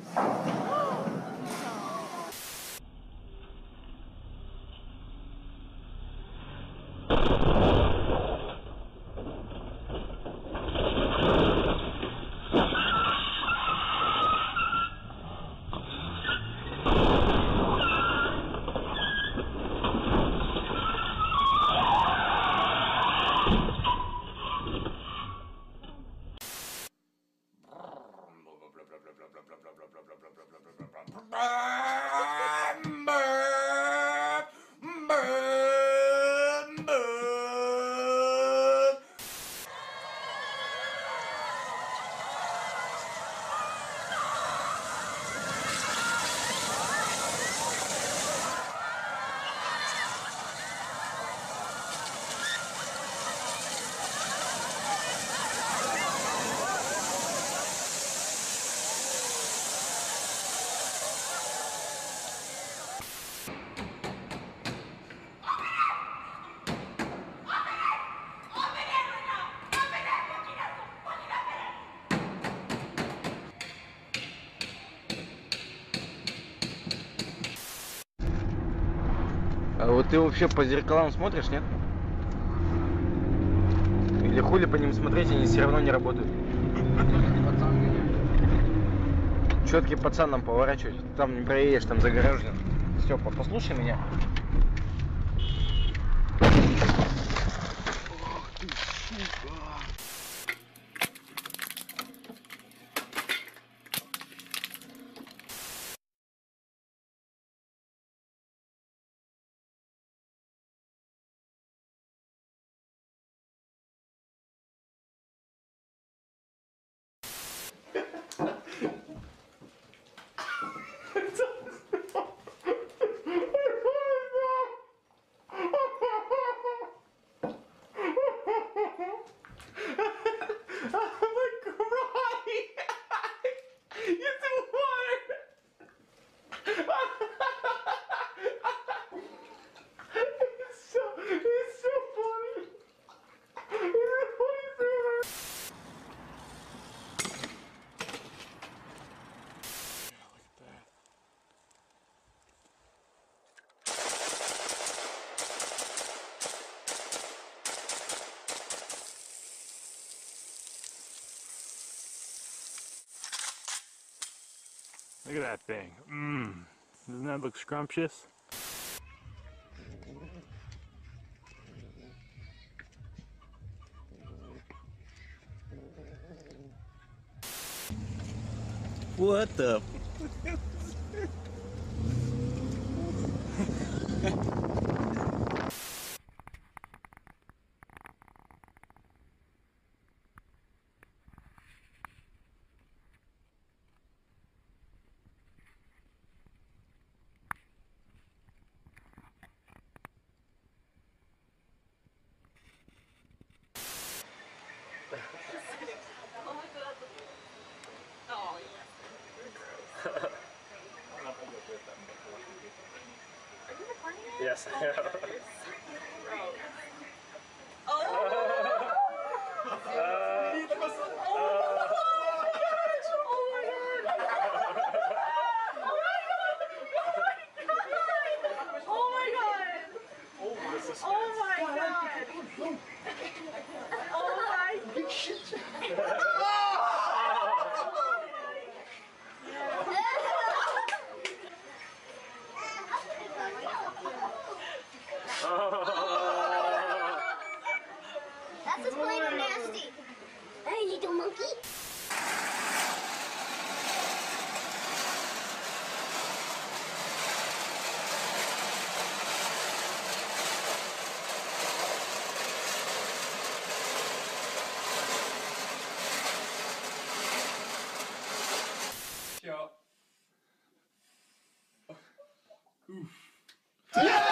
Amen. А вот ты вообще по зеркалам смотришь, нет? Или хули по ним смотреть, они все равно не работают. Четкий пацан нам поворачивать. Там не проедешь, там загорожено. Степа, послушай меня. Look at that thing. Mmm. Doesn't that look scrumptious? What the? Yes, I am. Oof. Yeah!